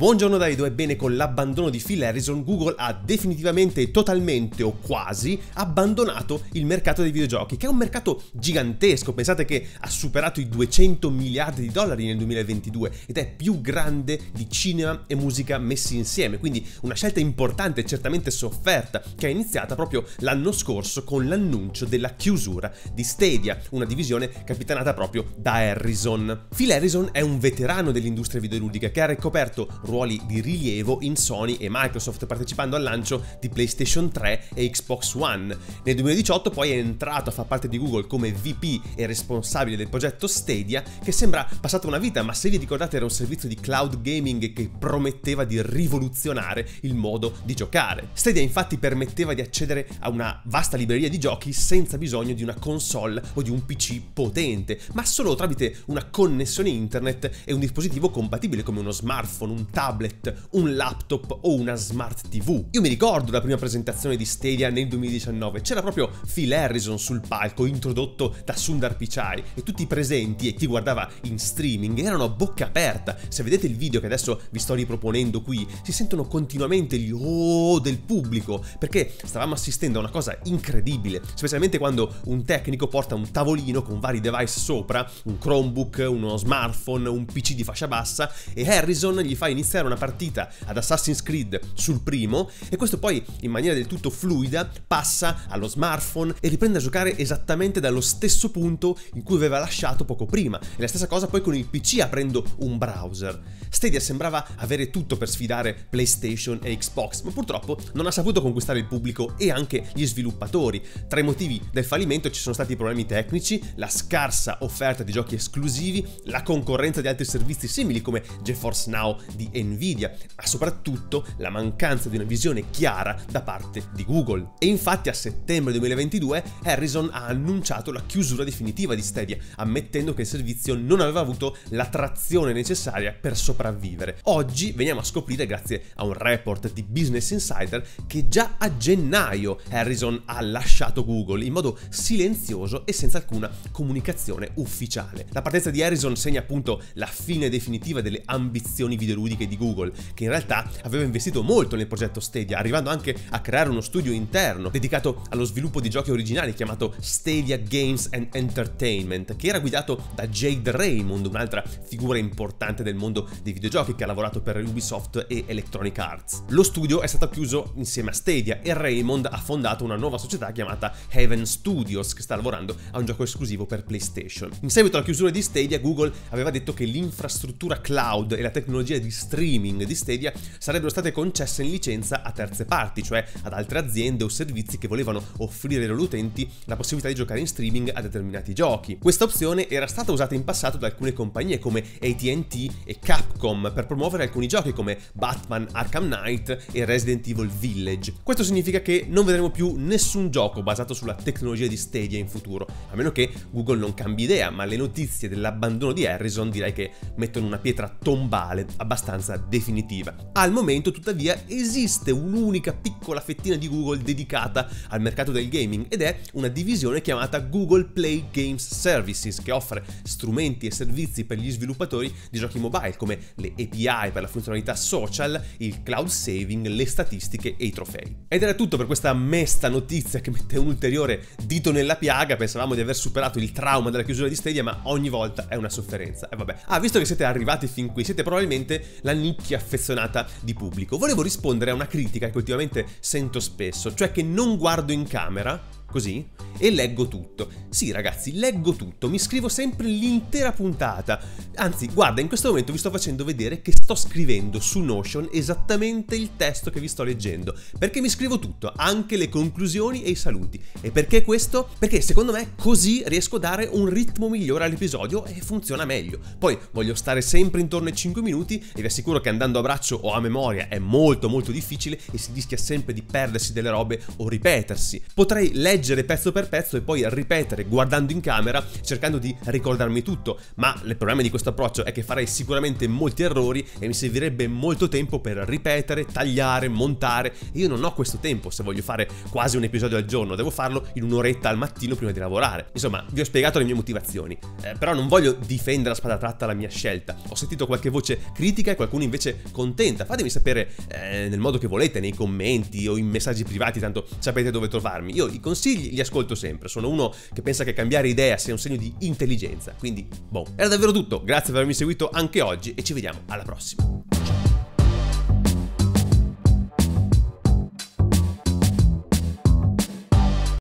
Buongiorno Daido, ebbene con l'abbandono di Phil Harrison Google ha definitivamente e totalmente o quasi abbandonato il mercato dei videogiochi, che è un mercato gigantesco, pensate che ha superato i 200 miliardi di dollari nel 2022 ed è più grande di cinema e musica messi insieme, quindi una scelta importante e certamente sofferta che è iniziata proprio l'anno scorso con l'annuncio della chiusura di Stadia, una divisione capitanata proprio da Harrison. Phil Harrison è un veterano dell'industria videoludica che ha ricoperto ruoli di rilievo in Sony e Microsoft, partecipando al lancio di PlayStation 3 e Xbox One. Nel 2018 poi è entrato a far parte di Google come VP e responsabile del progetto Stadia, che sembra passata una vita, ma se vi ricordate era un servizio di cloud gaming che prometteva di rivoluzionare il modo di giocare. Stadia infatti permetteva di accedere a una vasta libreria di giochi senza bisogno di una console o di un PC potente, ma solo tramite una connessione internet e un dispositivo compatibile come uno smartphone, un tablet tablet, un laptop o una smart TV. Io mi ricordo la prima presentazione di Stadia nel 2019, c'era proprio Phil Harrison sul palco introdotto da Sundar Pichai e tutti i presenti e chi guardava in streaming erano a bocca aperta. Se vedete il video che adesso vi sto riproponendo qui, si sentono continuamente gli oh del pubblico perché stavamo assistendo a una cosa incredibile, specialmente quando un tecnico porta un tavolino con vari device sopra, un Chromebook, uno smartphone, un PC di fascia bassa e Harrison gli fa iniziare iniziare una partita ad Assassin's Creed sul primo e questo poi in maniera del tutto fluida passa allo smartphone e riprende a giocare esattamente dallo stesso punto in cui aveva lasciato poco prima. E la stessa cosa poi con il PC aprendo un browser. Stadia sembrava avere tutto per sfidare PlayStation e Xbox, ma purtroppo non ha saputo conquistare il pubblico e anche gli sviluppatori. Tra i motivi del fallimento ci sono stati problemi tecnici, la scarsa offerta di giochi esclusivi, la concorrenza di altri servizi simili come GeForce Now di Nvidia, ma soprattutto la mancanza di una visione chiara da parte di Google. E infatti a settembre 2022 Harrison ha annunciato la chiusura definitiva di Stadia, ammettendo che il servizio non aveva avuto la trazione necessaria per sopravvivere. Oggi veniamo a scoprire, grazie a un report di Business Insider, che già a gennaio Harrison ha lasciato Google in modo silenzioso e senza alcuna comunicazione ufficiale. La partenza di Harrison segna appunto la fine definitiva delle ambizioni videoludiche di Google, che in realtà aveva investito molto nel progetto Stadia, arrivando anche a creare uno studio interno dedicato allo sviluppo di giochi originali chiamato Stadia Games and Entertainment, che era guidato da Jade Raymond, un'altra figura importante del mondo dei videogiochi che ha lavorato per Ubisoft e Electronic Arts. Lo studio è stato chiuso insieme a Stadia e Raymond ha fondato una nuova società chiamata Heaven Studios che sta lavorando a un gioco esclusivo per PlayStation. In seguito alla chiusura di Stadia, Google aveva detto che l'infrastruttura cloud e la tecnologia di streaming streaming di Stadia sarebbero state concesse in licenza a terze parti, cioè ad altre aziende o servizi che volevano offrire ai loro utenti la possibilità di giocare in streaming a determinati giochi. Questa opzione era stata usata in passato da alcune compagnie come ATT e Capcom per promuovere alcuni giochi come Batman Arkham Knight e Resident Evil Village. Questo significa che non vedremo più nessun gioco basato sulla tecnologia di Stadia in futuro, a meno che Google non cambi idea, ma le notizie dell'abbandono di Harrison direi che mettono una pietra tombale abbastanza abbastanza definitiva. Al momento tuttavia esiste un'unica piccola fettina di Google dedicata al mercato del gaming ed è una divisione chiamata Google Play Games Services che offre strumenti e servizi per gli sviluppatori di giochi mobile come le API per la funzionalità social, il cloud saving, le statistiche e i trofei. Ed era tutto per questa mesta notizia che mette un ulteriore dito nella piaga, pensavamo di aver superato il trauma della chiusura di Stadia ma ogni volta è una sofferenza. E vabbè. Ah, visto che siete arrivati fin qui, siete probabilmente la nicchia affezionata di pubblico. Volevo rispondere a una critica che ultimamente sento spesso, cioè che non guardo in camera così, e leggo tutto. Sì ragazzi, leggo tutto, mi scrivo sempre l'intera puntata. Anzi, guarda, in questo momento vi sto facendo vedere che sto scrivendo su Notion esattamente il testo che vi sto leggendo, perché mi scrivo tutto, anche le conclusioni e i saluti. E perché questo? Perché secondo me così riesco a dare un ritmo migliore all'episodio e funziona meglio. Poi voglio stare sempre intorno ai 5 minuti e vi assicuro che andando a braccio o a memoria è molto molto difficile e si rischia sempre di perdersi delle robe o ripetersi. Potrei leggere leggere pezzo per pezzo e poi ripetere guardando in camera cercando di ricordarmi tutto, ma il problema di questo approccio è che farei sicuramente molti errori e mi servirebbe molto tempo per ripetere, tagliare, montare. Io non ho questo tempo se voglio fare quasi un episodio al giorno, devo farlo in un'oretta al mattino prima di lavorare. Insomma, vi ho spiegato le mie motivazioni, eh, però non voglio difendere a spada tratta la mia scelta. Ho sentito qualche voce critica e qualcuno invece contenta. Fatemi sapere eh, nel modo che volete, nei commenti o in messaggi privati, tanto sapete dove trovarmi. Io i consigli li ascolto sempre, sono uno che pensa che cambiare idea sia un segno di intelligenza, quindi boh. Era davvero tutto, grazie per avermi seguito anche oggi e ci vediamo alla prossima.